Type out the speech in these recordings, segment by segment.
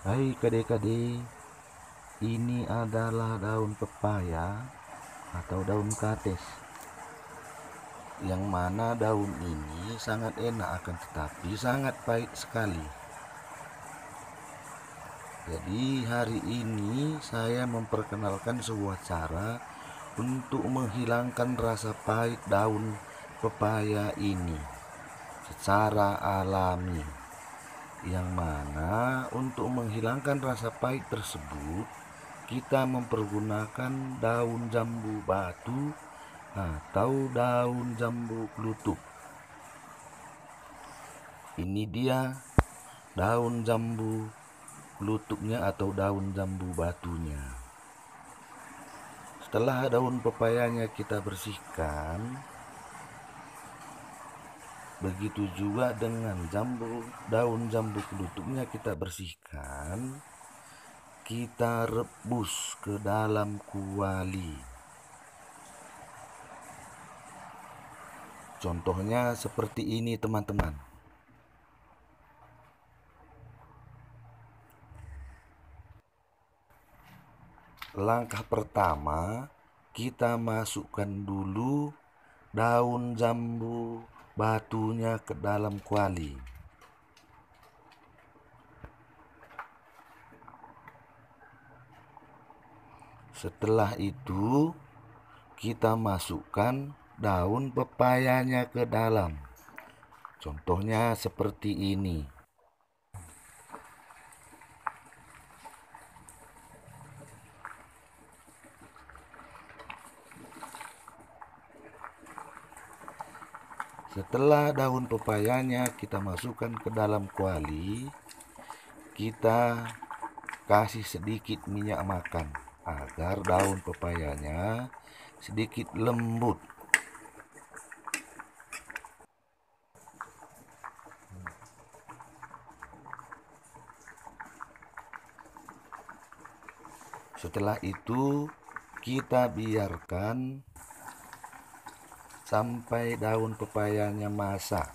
Hai kade-kade, ini adalah daun pepaya atau daun kates. Yang mana daun ini sangat enak akan tetapi sangat pahit sekali. Jadi hari ini saya memperkenalkan sebuah cara untuk menghilangkan rasa pahit daun pepaya ini secara alami yang mana untuk menghilangkan rasa pahit tersebut kita mempergunakan daun jambu batu atau daun jambu kelutuk ini dia daun jambu kelutuknya atau daun jambu batunya. Setelah daun pepayanya kita bersihkan Begitu juga dengan jambu daun jambu kelutuknya kita bersihkan. Kita rebus ke dalam kuali. Contohnya seperti ini teman-teman. Langkah pertama kita masukkan dulu daun jambu batunya ke dalam kuali. Setelah itu, kita masukkan daun pepayanya ke dalam. Contohnya seperti ini. Setelah daun pepayanya kita masukkan ke dalam kuali, kita kasih sedikit minyak makan agar daun pepayanya sedikit lembut. Setelah itu kita biarkan sampai daun pepayanya masak.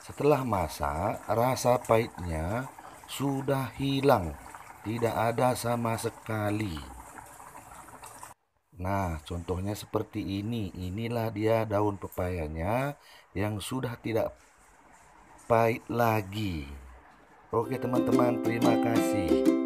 Setelah masak, rasa pahitnya sudah hilang, tidak ada sama sekali. Nah, contohnya seperti ini. Inilah dia daun pepayanya yang sudah tidak pahit lagi. Oke, teman-teman, terima kasih.